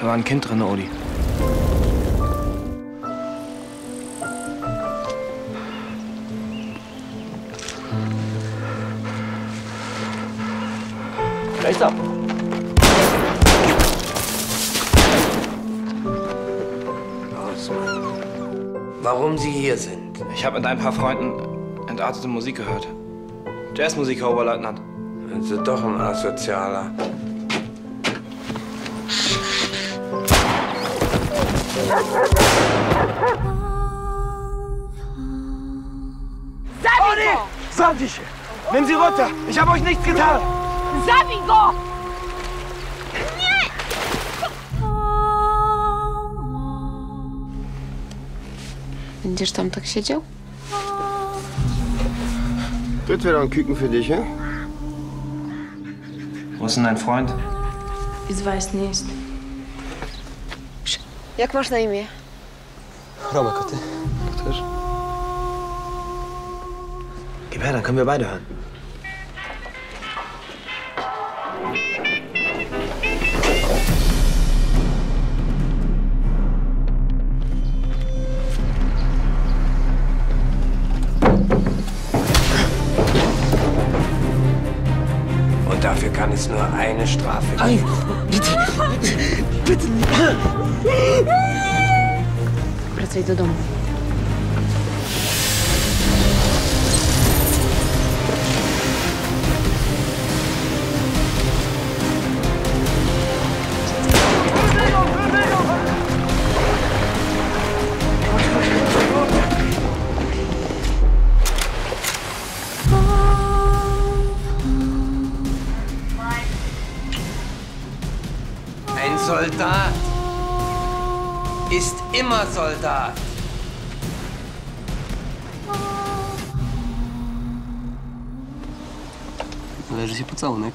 Da war ein Kind drin, Odi. Rechts ab. Los, Mann. Warum Sie hier sind? Ich habe mit ein paar Freunden entartete Musik gehört. Jazzmusik, Herr Oberleutnant. Sind Sie doch ein Asozialer. Sabigo! Santisch! Nehmen Sie runter! Ich habe euch nichts getan! Zabigo! Będziesz tam tak siedział? Das wäre ein Küken für dich, ja? Wo ist denn dein Freund? Ich weiß nicht. Jak masz na imię? Romek, a ty? Któż? Geberan, können wir beide hören. Kann es nur eine Strafe geben. Wracaj do domu. Ein Soldat ist immer Soldat. Należy się pocałunek.